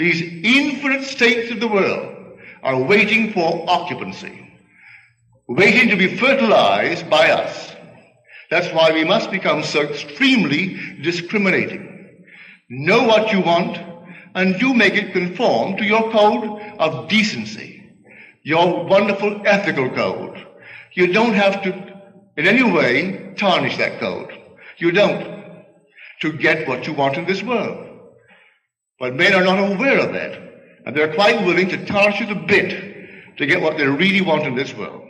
These infinite states of the world are waiting for occupancy, waiting to be fertilized by us. That's why we must become so extremely discriminating. Know what you want and you make it conform to your code of decency, your wonderful ethical code. You don't have to in any way tarnish that code. You don't to get what you want in this world. But men are not aware of that. And they're quite willing to it a bit to get what they really want in this world.